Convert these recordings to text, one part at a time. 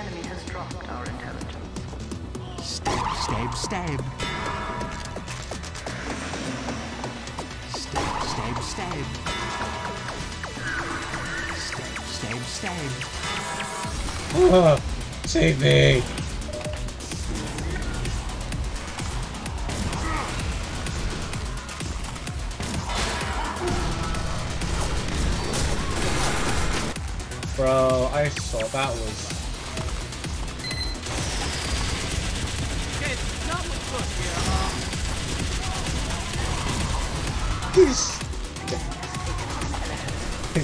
enemy has dropped our intelligence. Stab, stab, stab. Stab, stab, stab. Stab, stab, stab. Ugh, save me. Bro, I saw that was. Huh? He's.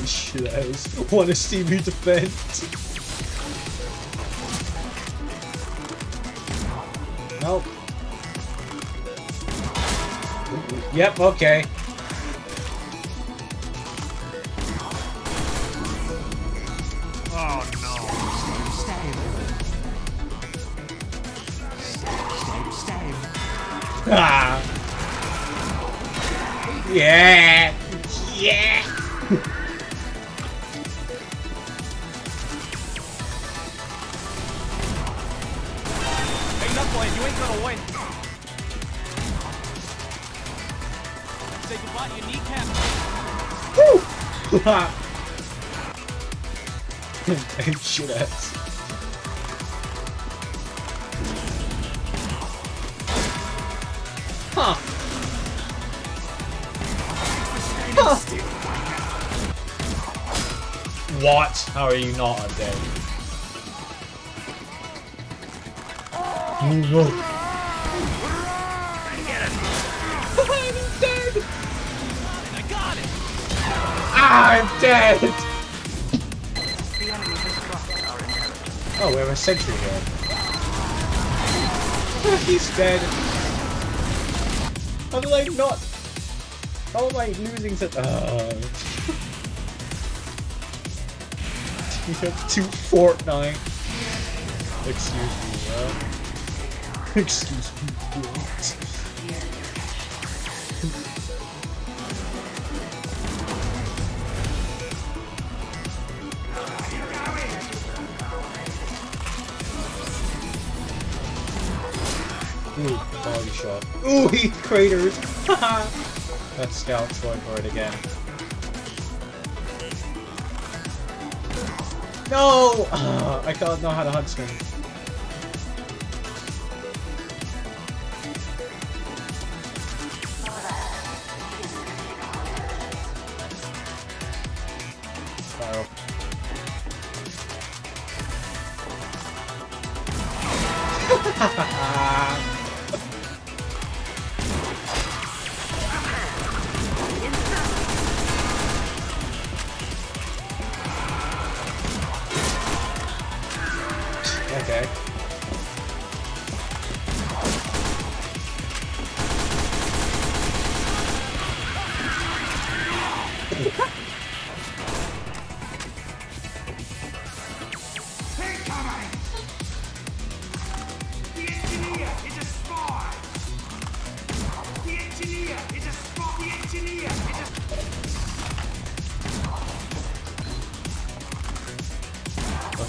Shit, I was want to see me defend. Nope. Yep, okay. Ah. Yeah. Yeah. Hey, Knucklehead, you ain't gonna win. Say goodbye to your kneecap. shit ass. Huh. Huh. What? How are you not undead? No. I'm dead! I got it. Ah, I'm dead! The enemy has dropped our intelligence. Oh, we have a sentry here. He's dead. How did I not? How am I losing such? Uh... we have two Fortnite. Excuse me, uh... Excuse me, shot. Ooh, he cratered! that scout's going for it again. No! I don't know how to huntsman. Spiral. Okay.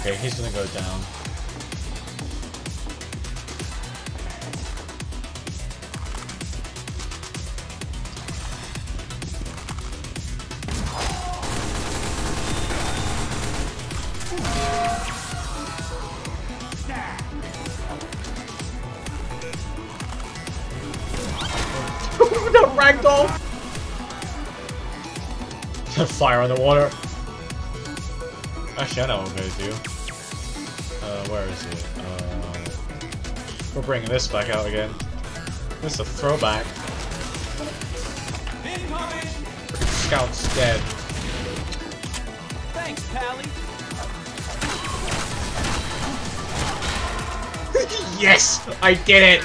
Okay, he's gonna go down. the ragdoll! Fire on the water. Actually, I know what I'm gonna do. Uh, where is it? Uh, we're bringing this back out again. This is a throwback. Scout's dead. Thanks, Pally. yes! I did it!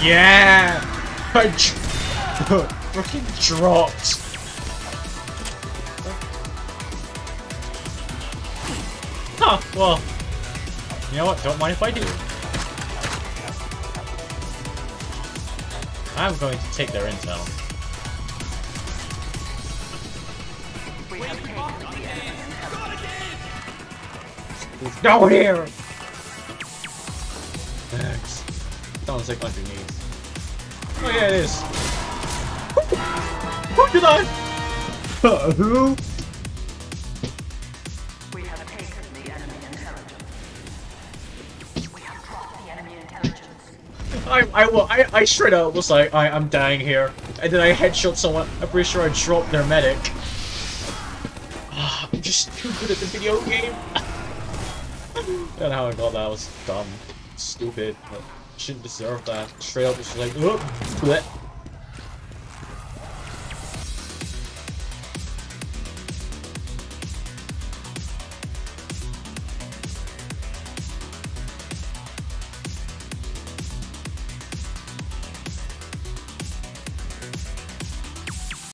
yeah! I freaking dropped. Huh, well. You know what? Don't mind if I do. I'm going to take their intel. We have taken the enemy intelligence. Down here! Thanks. Sounds like underneath. Oh yeah, it is. Who did I? Who? I, I, well, I, I straight up was like, I, I'm dying here. And then I headshot someone. I'm pretty sure I dropped their medic. Ah, I'm just too good at the video game. I don't know how I got that. I was dumb. Stupid. But shouldn't deserve that. Straight up just like, oh, bleh.